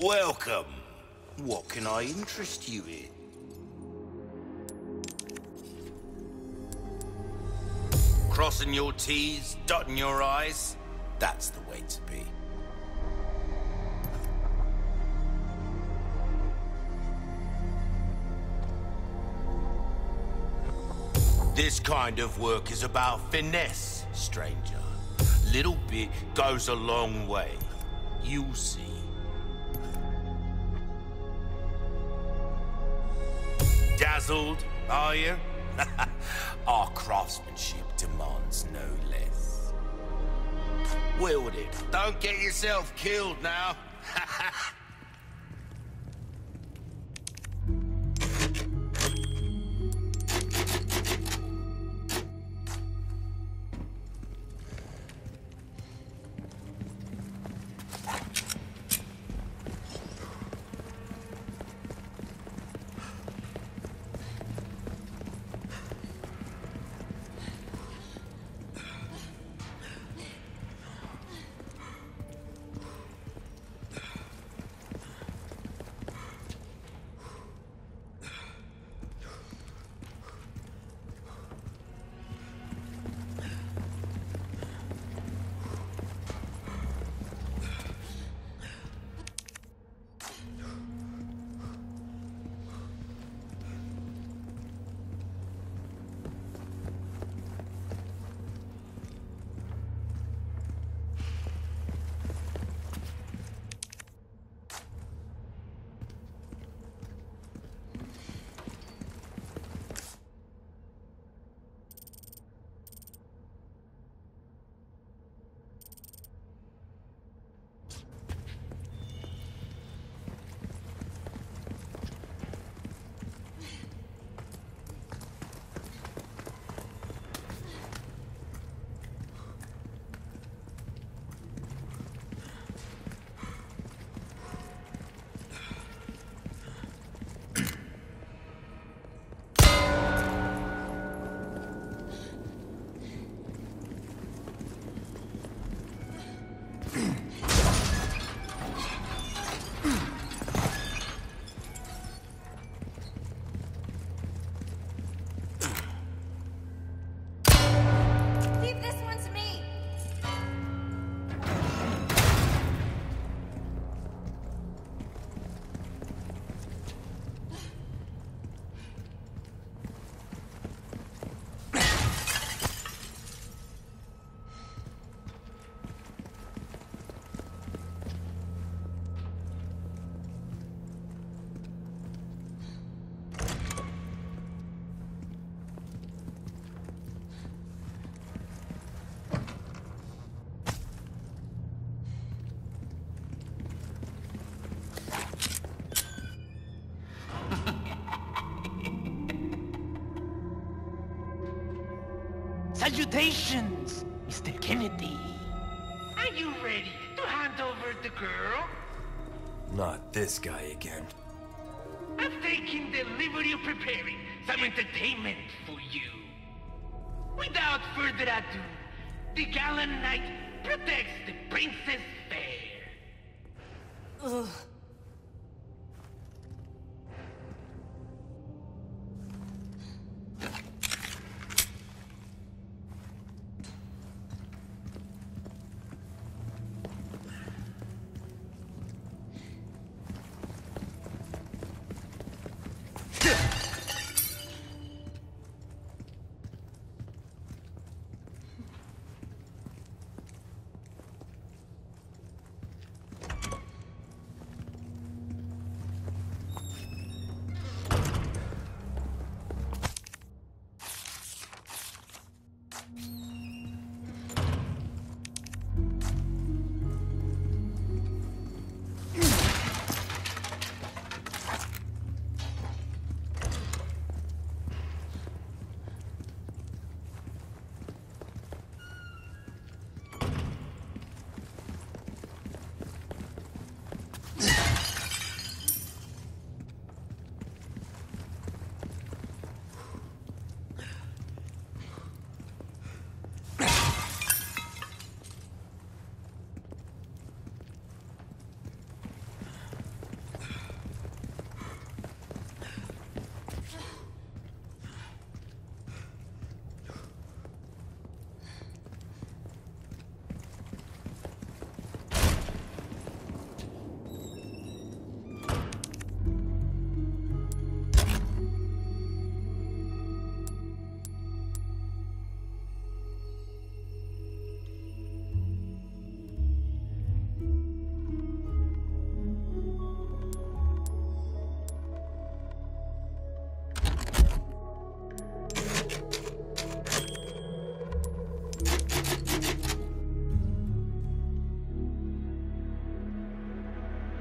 Welcome. What can I interest you in? Crossing your T's, dotting your I's, that's the way to be. This kind of work is about finesse, stranger. Little bit goes a long way. You'll see. Are you? Our craftsmanship demands no less. Wield it. Don't get yourself killed now. Salutations, Mr. Kennedy. Are you ready to hand over the girl? Not this guy again. I've taken the liberty of preparing some entertainment for you. Without further ado, the gallant knight protects the princess fair. Ugh.